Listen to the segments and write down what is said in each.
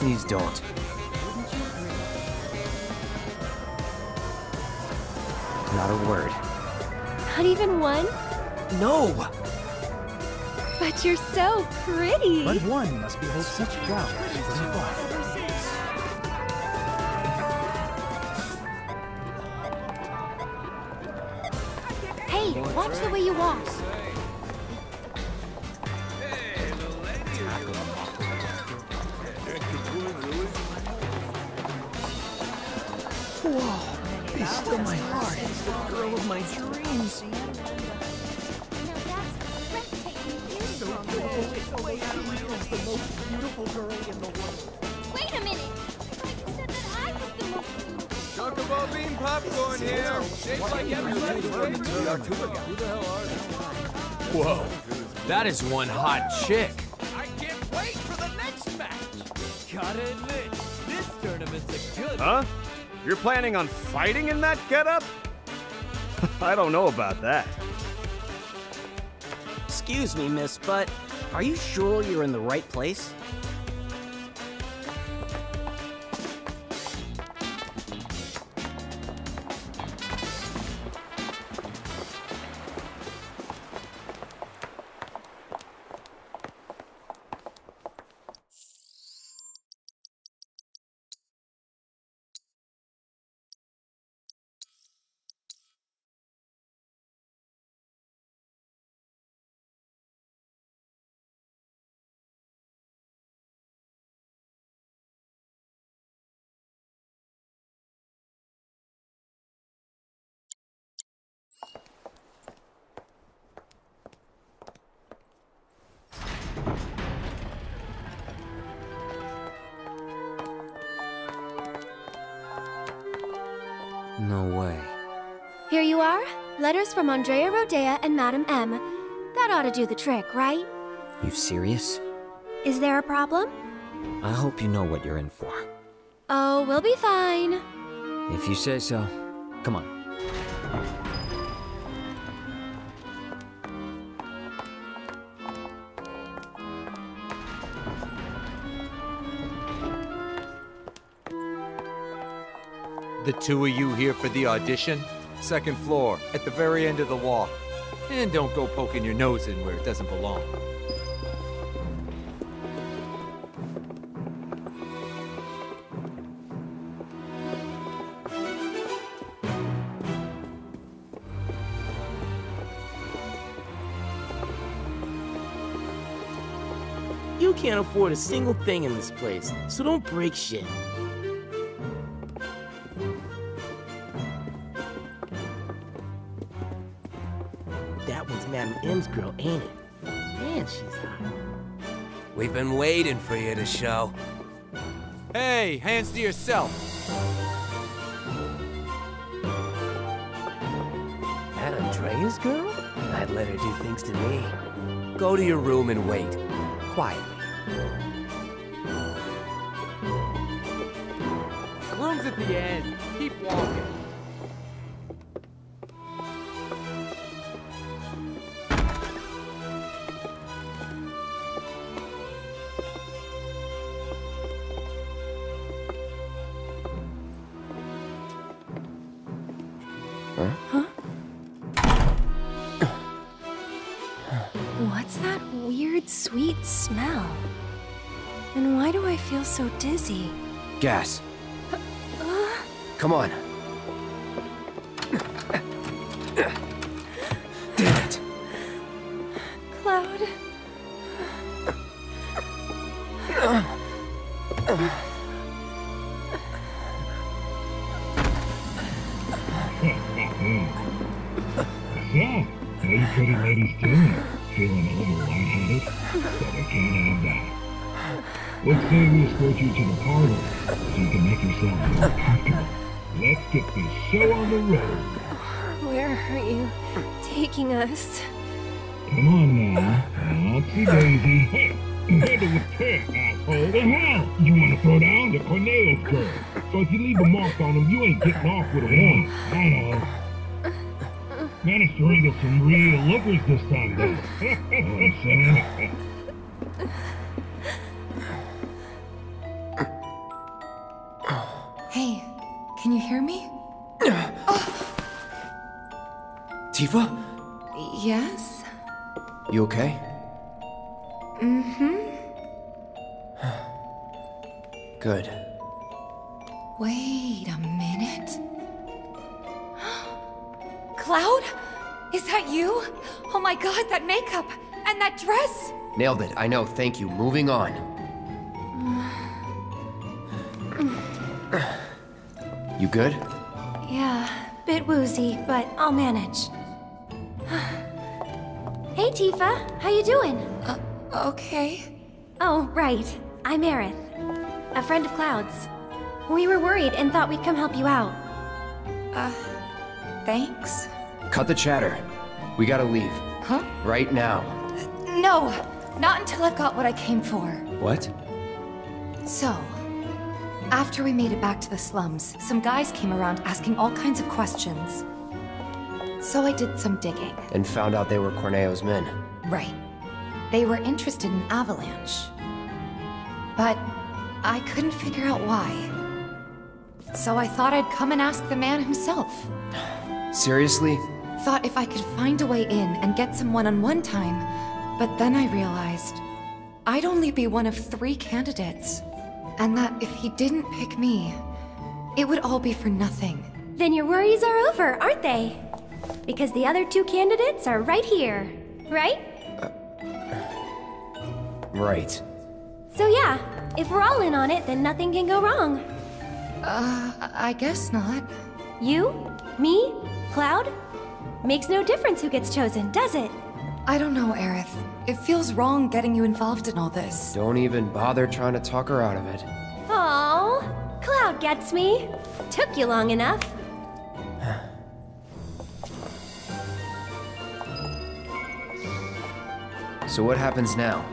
Please don't. Not a word. Not even one? No! But you're so pretty. But one must behold such flowers from. Hey, watch the way you walk. They steal my heart. The girl of my dreams. Wait a minute! You said that I was the most Chocobo bean popcorn here. Shaped like everybody. Who the hell are they? Whoa. That is one hot chick. I can't wait for the next match. Gotta admit, this tournament's a good Huh? You're planning on fighting in that getup? I don't know about that. Excuse me, miss, but are you sure you're in the right place? Letters from Andrea Rhodea and Madame M. That ought to do the trick, right? You serious? Is there a problem? I hope you know what you're in for. Oh, we'll be fine. If you say so. Come on. The two of you here for the audition? Second floor, at the very end of the wall. And don't go poking your nose in where it doesn't belong. You can't afford a single thing in this place, so don't break shit. Madam girl, ain't it? Man, she's hot. We've been waiting for you to show. Hey, hands to yourself. That Andrea's girl? I'd let her do things to me. Go to your room and wait. Quietly. Room's at the end. Keep walking. What's that weird, sweet smell? And why do I feel so dizzy? Gas. Come on. Damn it. Cloud. Pretty? Feeling a little lightheaded? But I can't have that. Let's say we escort you to the parlor so you can make yourself more comfortable. Let's get this show on the road. Where are you taking us? Come on now. Oopsie daisy. Hey, handle with care, asshole. The hell? You want to throw down the Corneo's girl? So if you leave a mark on him, you ain't getting off with a warning. I know. Managed to get some real lookers this time, though. hey, can you hear me? Tifa? Yes? You okay? Mm-hmm. Good. Wait a minute. Cloud? Is that you? Oh my god, that makeup! And that dress! Nailed it. I know. Thank you. Moving on. You good? Yeah, bit woozy, but I'll manage. hey, Tifa. How you doing? Uh, okay. Oh, right. I'm Aerith. A friend of Cloud's. We were worried and thought we'd come help you out. Uh, thanks? Cut the chatter. We gotta leave. Huh? Right now. No! Not until I've got what I came for. What? So, after we made it back to the slums, some guys came around asking all kinds of questions. So I did some digging. And found out they were Corneo's men. Right. They were interested in Avalanche. But I couldn't figure out why. So I thought I'd come and ask the man himself. Seriously? Thought if I could find a way in and get some one-on-one time, but then I realized I'd only be one of three candidates. And that if he didn't pick me, it would all be for nothing. Then your worries are over, aren't they? Because the other two candidates are right here, right? Right. So yeah, if we're all in on it, then nothing can go wrong. Uh, I guess not. You? Me? Cloud? Makes no difference who gets chosen, does it? I don't know, Aerith. It feels wrong getting you involved in all this. Don't even bother trying to talk her out of it. Oh, Cloud gets me. Took you long enough. So what happens now?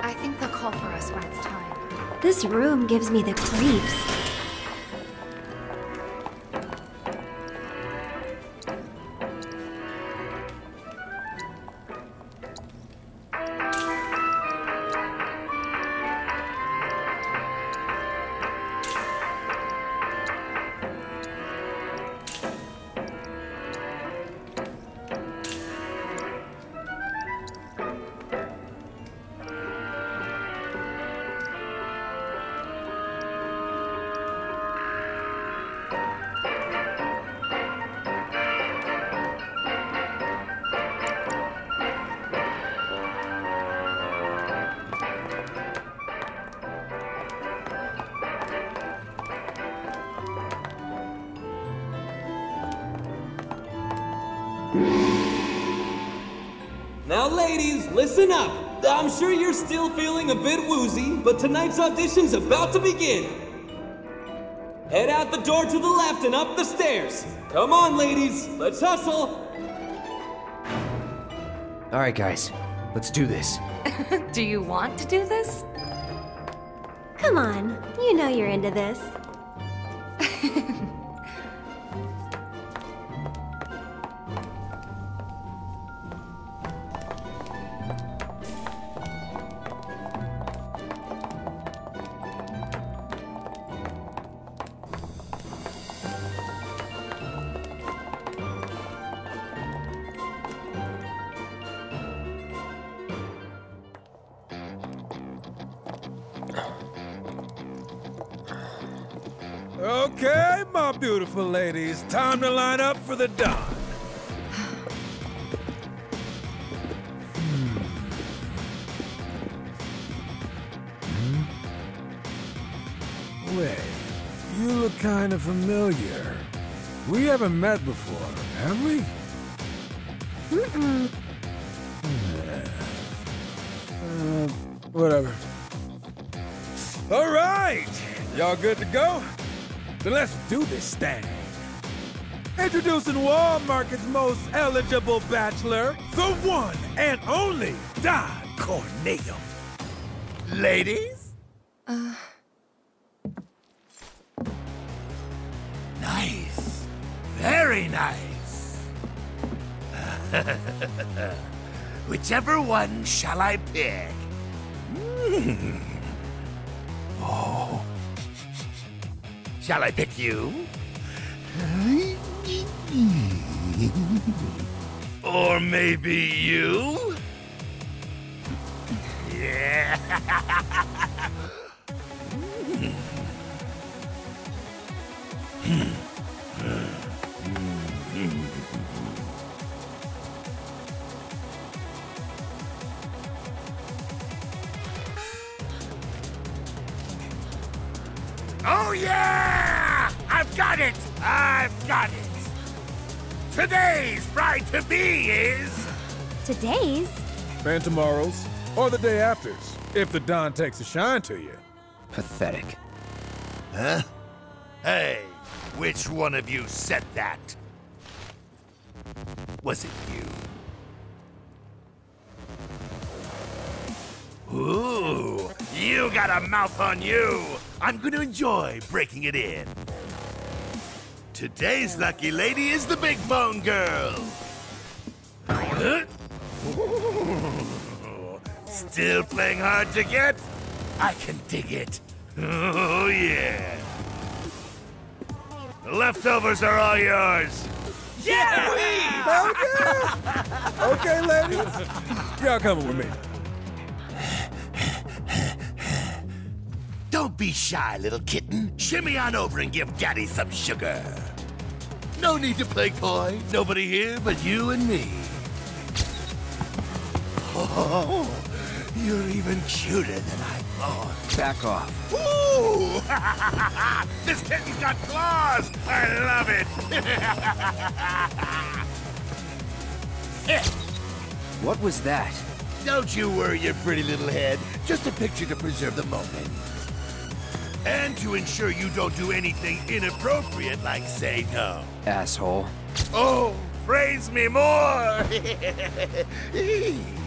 I think they'll call for us when it's time. This room gives me the creeps. Now, ladies, listen up. I'm sure you're still feeling a bit woozy, but tonight's audition's about to begin. Head out the door to the left and up the stairs. Come on, ladies, let's hustle. All right, guys. Let's do this. do you want to do this? Come on, you know you're into this. Okay, my beautiful ladies, time to line up for the Don. Hmm. Hmm? Wait, you look kind of familiar. We haven't met before, have we? Mm-mm. Uh, whatever. All right, y'all good to go? Then let's do this thing. Introducing Wall Market's most eligible bachelor, the one and only Don Corneo. Ladies? Uh. Nice. Very nice. Whichever one shall I pick? Hmm. Oh. Shall I pick you? Or maybe you? Yeah. got it! I've got it! Today's bride to be is Today's? And tomorrow's, or the day after's, if the Don takes a shine to you. Pathetic. Huh? Hey, which one of you said that? Was it you? Ooh, you got a mouth on you. I'm going to enjoy breaking it in. Today's lucky lady is the Big Bone Girl. Huh? Still playing hard to get? I can dig it. Oh, yeah. The leftovers are all yours. Yeah! okay, ladies. Y'all coming with me. Don't be shy, little kitten. Shimmy on over and give Daddy some sugar. No need to play coy. Nobody here but you and me. Oh, you're even cuter than I thought. Back off. Ooh! this kitten's got claws! I love it! What was that? Don't you worry your pretty little head. Just a picture to preserve the moment. And to ensure you don't do anything inappropriate like say no. Asshole. Oh, praise me more!